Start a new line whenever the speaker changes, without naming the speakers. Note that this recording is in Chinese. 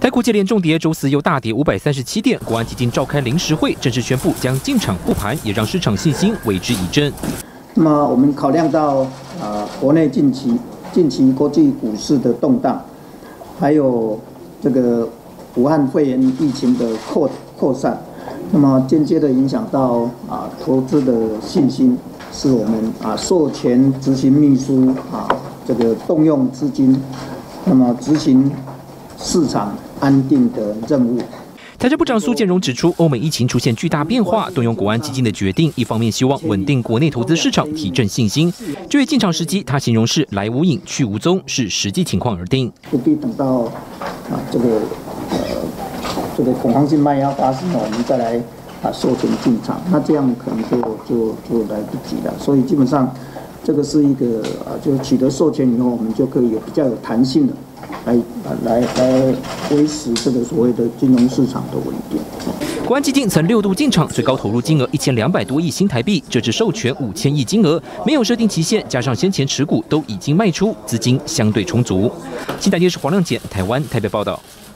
台股接连重跌，周四又大跌五百三十七点。国安基金召开临时会，正式宣布将进场护盘，也让市场信心为之一振。
那么我们考量到啊，国内近期近期国际股市的动荡，还有这个武汉肺炎疫情的扩扩散，那么间接的影响到啊投资的信心，是我们啊授权执行秘书啊这个动用资金，那么执行市场。安定的任务。
财政部长苏建荣指出，欧美疫情出现巨大变化，动用国安基金的决定，一方面希望稳定国内投资市场，提振信心。至于进场时机，他形容是来无影去无踪，是实际情况而定。
不必等到啊这个呃这个恐慌性卖压发生了，我们再来啊授权进场，那这样可能就就就来不及了。所以基本上这个是一个啊，就取得授权以后，我们就可以有比较有弹性的。来来来维持这个所谓的金融市场的稳定。
国安基金曾六度进场，最高投入金额一千两百多亿新台币，这只授权五千亿金额，没有设定期限，加上先前持股都已经卖出，资金相对充足。新台电视黄亮简台湾台北报道。